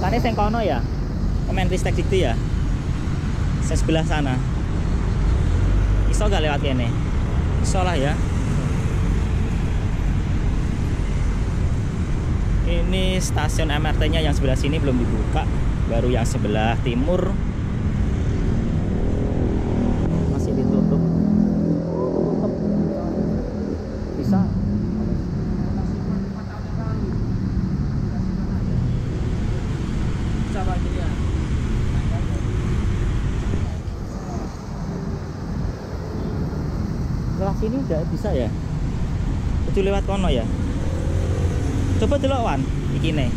Tane sing kono ya. Komen Ristek Dikti ya. Sing sebelah sana. Iso gak lewat kene? Iso lah ya. Ini stasiun MRT-nya yang sebelah sini belum dibuka, baru yang sebelah timur masih ditutup. Tutup. Bisa. Coba gini ya. Sebelah sini udah bisa ya? Itu lewat kono ya? Coba delok wan, iki nih.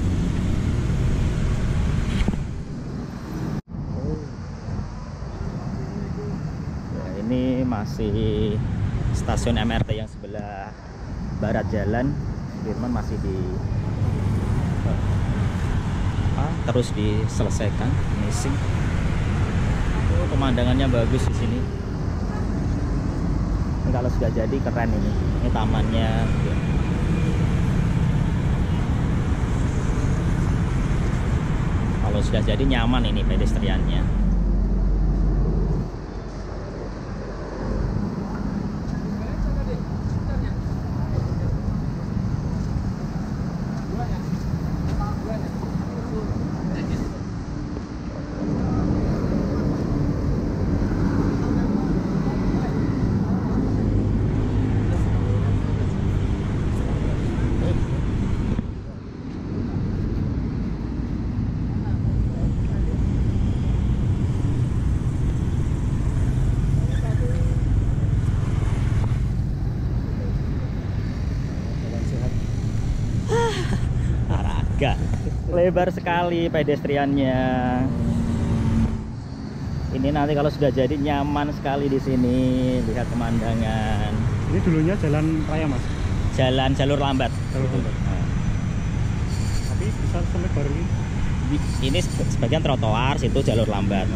Ya, ini masih stasiun MRT yang sebelah barat jalan. Firman masih di apa, terus diselesaikan finishing. Oh, pemandangannya bagus di sini. Kalau sudah jadi keren ini. Ini tamannya. Kalau sudah jadi nyaman ini pedestriannya. Araga. Lebar sekali pedestriannya. Ini nanti kalau sudah jadi nyaman sekali di sini lihat pemandangan. Ini dulunya jalan raya mas. Jalan jalur lambat. Jalur lambat. Nah, Tapi bisa ini. di- ini se- sebagian trotoar, situ jalur lambat.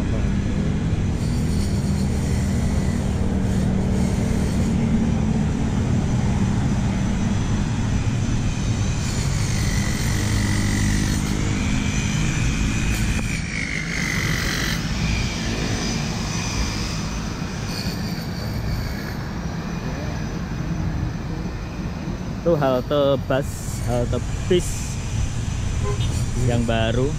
Itu halte bus, halte bis yang baru.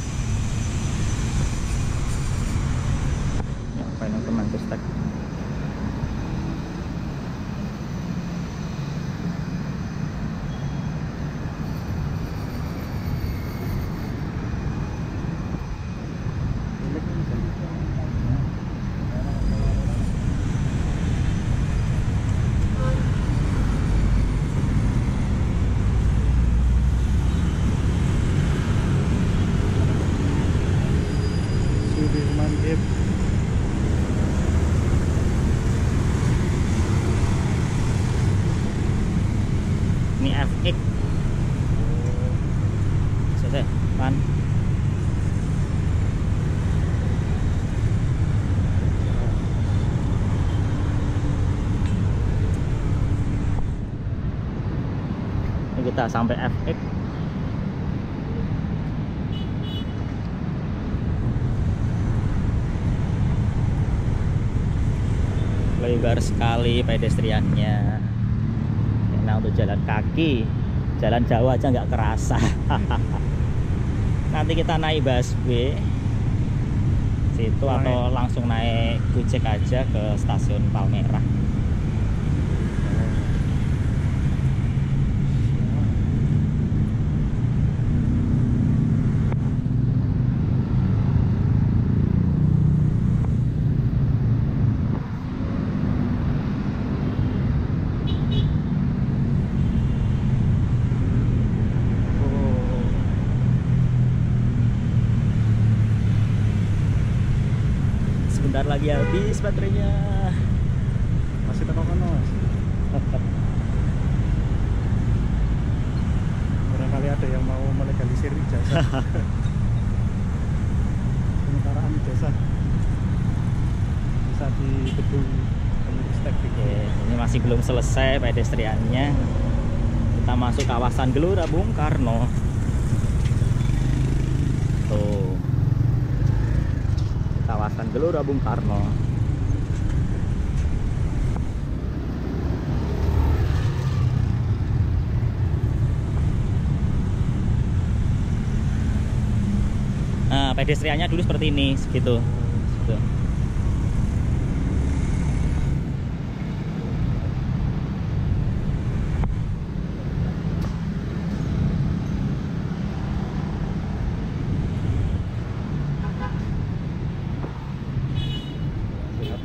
Yang teman Pustek? Sudirman Gate. Ini FX. Selesai, pan. Ini kita sampai FX. Lebar sekali pedestriannya. Enak untuk jalan kaki jalan jauh aja nggak kerasa. Nanti kita naik busway situ Naik. atau langsung naik gojek aja ke stasiun Palmerah sebentar lagi habis baterainya Masih teko kono. Barangkali ada yang mau melegalisir ijazah. Penyetaraan ijazah bisa di gedung Oke, ini masih belum selesai pedestriannya kita masuk kawasan Gelora Bung Karno kawasan Gelora Bung Karno. Nah, pedestriannya dulu seperti ini, segitu. Segitu. Siap.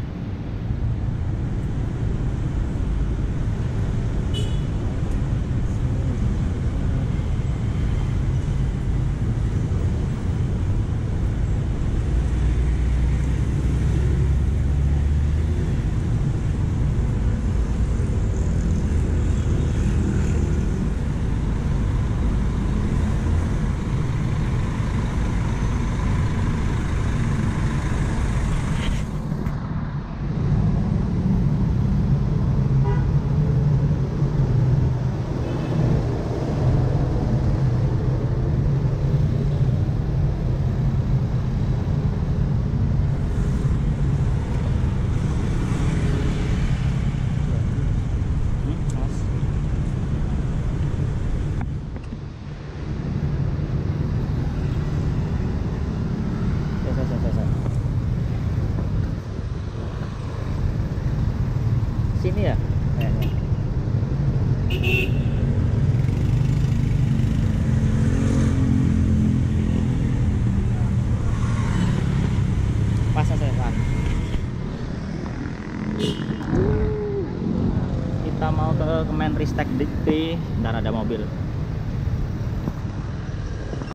Hmm, awas. Saya, saya, saya, saya. Sini ya? Kita mau ke Kemenristek Dikti, ntar ada mobil.